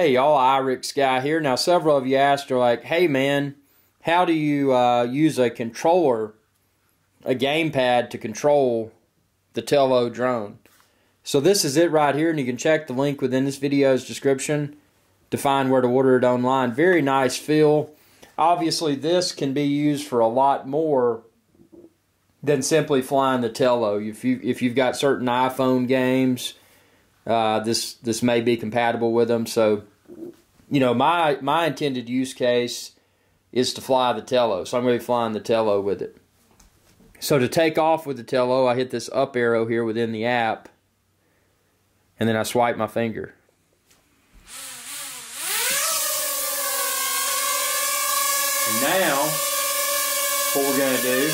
Hey y'all, Irix guy here. Now several of you asked are like, hey man, how do you uh, use a controller, a gamepad to control the Tello drone? So this is it right here, and you can check the link within this video's description to find where to order it online. Very nice feel. Obviously, this can be used for a lot more than simply flying the Tello. If you if you've got certain iPhone games uh, this this may be compatible with them. So, you know, my my intended use case is to fly the Tello. So I'm going to be flying the Tello with it. So to take off with the Tello, I hit this up arrow here within the app, and then I swipe my finger. And now, what we're going to do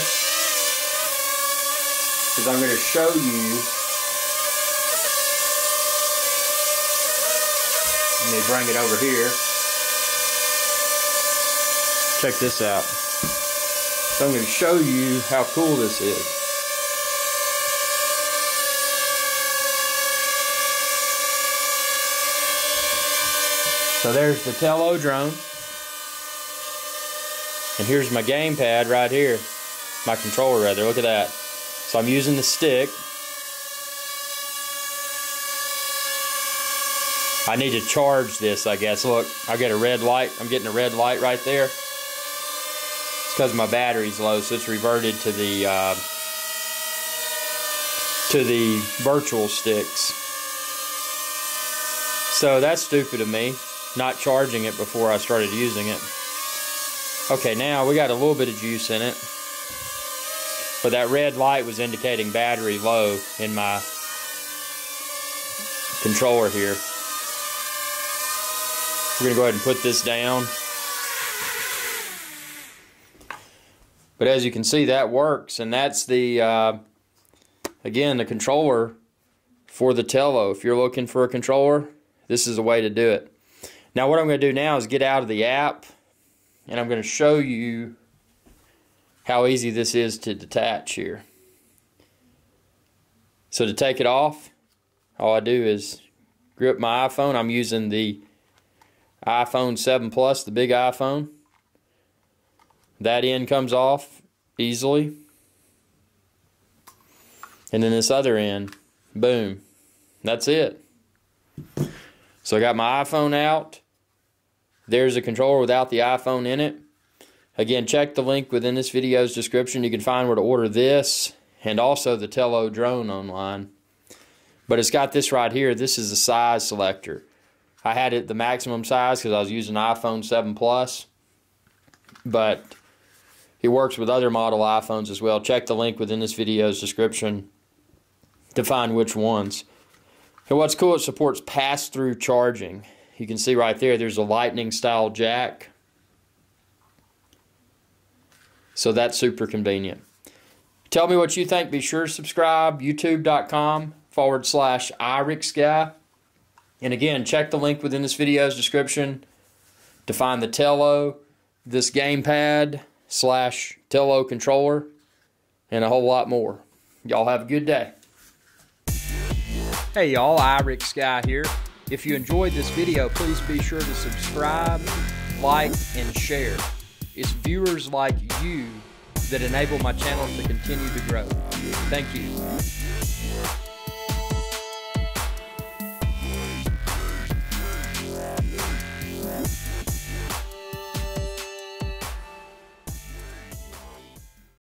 is I'm going to show you Let me bring it over here. Check this out. So I'm going to show you how cool this is. So there's the Tello drone. And here's my gamepad right here. My controller rather, look at that. So I'm using the stick I need to charge this, I guess. Look, I get a red light. I'm getting a red light right there. It's because my battery's low, so it's reverted to the uh, to the virtual sticks. So that's stupid of me, not charging it before I started using it. Okay, now we got a little bit of juice in it. But that red light was indicating battery low in my controller here. We're going to go ahead and put this down. But as you can see, that works. And that's the, uh, again, the controller for the Tello. If you're looking for a controller, this is the way to do it. Now what I'm going to do now is get out of the app. And I'm going to show you how easy this is to detach here. So to take it off, all I do is grip my iPhone. I'm using the iPhone 7 Plus, the big iPhone. That end comes off easily. And then this other end, boom. That's it. So I got my iPhone out. There's a controller without the iPhone in it. Again, check the link within this video's description. You can find where to order this and also the Tello drone online. But it's got this right here. This is the size selector. I had it the maximum size because I was using iPhone 7 Plus, but it works with other model iPhones as well. Check the link within this video's description to find which ones. And what's cool, it supports pass-through charging. You can see right there, there's a lightning style jack. So that's super convenient. Tell me what you think. Be sure to subscribe. YouTube.com forward slash Irix guy. And again, check the link within this video's description to find the Tello, this gamepad slash Tello controller, and a whole lot more. Y'all have a good day. Hey y'all, Irix Guy here. If you enjoyed this video, please be sure to subscribe, like, and share. It's viewers like you that enable my channel to continue to grow. Thank you.